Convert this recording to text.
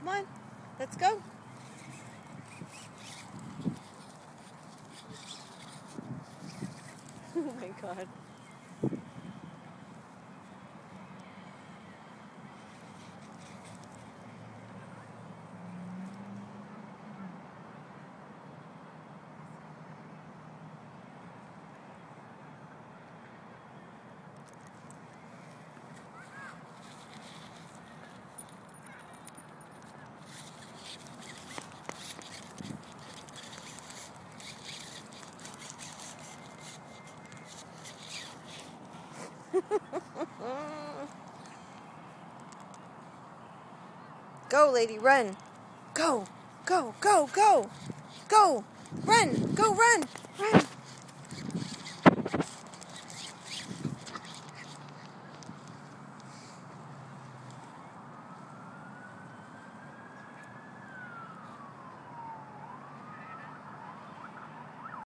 Come on, let's go. oh my god. Go, lady, run. Go, go, go, go. Go, run, go, run, run.